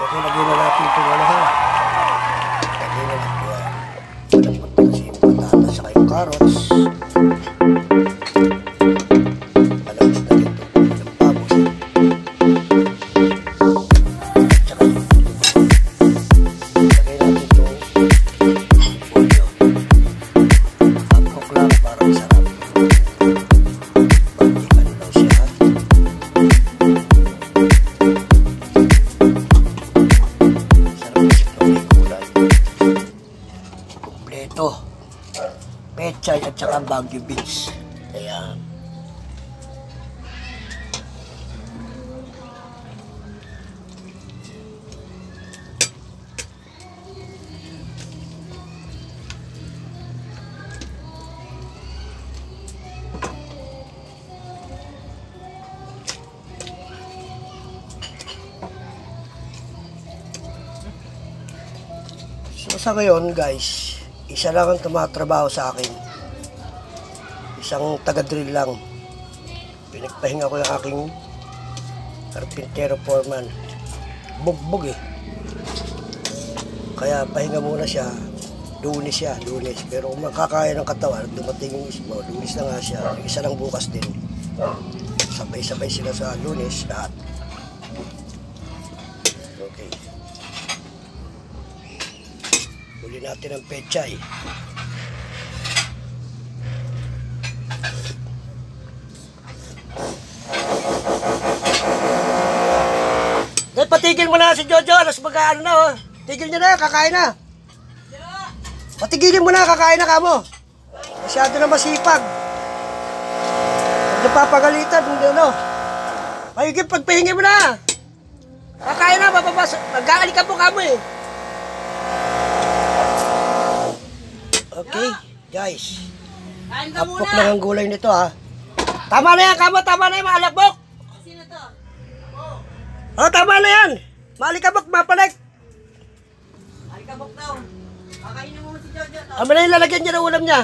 Okay, lagyan na natin ito ano ha. Lagyan na natin. Walang yung patatas saka yung carrots. Kompleto. Pechay at saka Baguio Beach. Ayan. So sa ngayon guys, isa lang ang tumatrabaho sa akin. Isang taga-drill lang. Pinagpahinga ko yung aking carpintero foreman. Bugbog eh. Kaya pahinga muna siya. Lunes siya, lunes. Pero kung makakaya ng katawan, dumating yung ismo, lunes na nga siya. Isa lang bukas din. Sabay-sabay sila sa lunes lahat. Okay. Huli natin ang pechay. Eh, patigil mo na si Jojo. Alas mag-ano na, oh. Tigil niya na, kakain na. Patigilin mo na, kakain na kamo. Masyado na masipag. Huwag napapagalitan, hindi ano. Mayigip, pagpahingi mo na. Kakain na, bababas. Magkakalikan mo kamo eh. Okay, guys. Apok lang ang gulay nito ha. Tama na yan, kamo. Tama na yan, maalakbok. Sino to? Oh, tama na yan. Maalikabok, mapalag. Alikabok daw. Kakainin mo si Jojo to. Tama na yung lalagyan niya ng ulam niya.